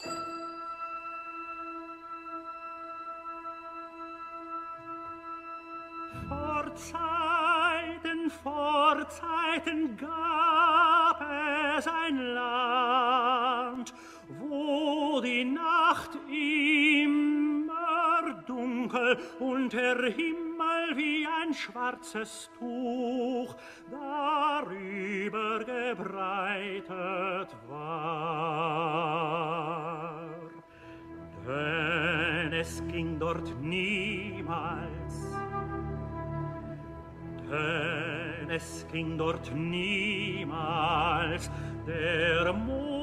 Vor Zeiten, vor Zeiten gab es ein Land, wo die Nacht immer dunkel und der Himmel wie ein schwarzes Tuch darüber gebreitet war. Es ging dort niemals. Denn es ging dort niemals. Der Mond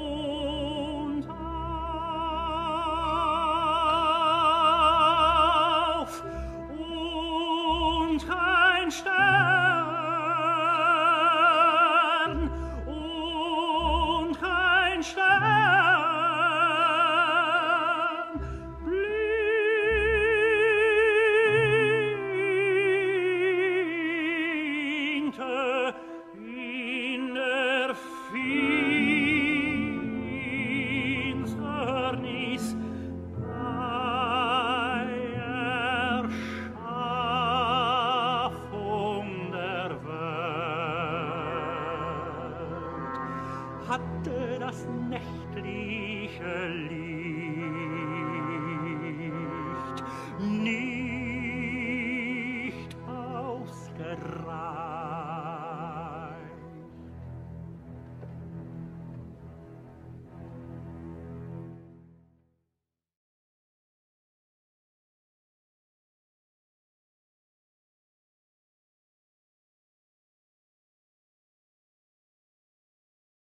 hatte das nächtliche Licht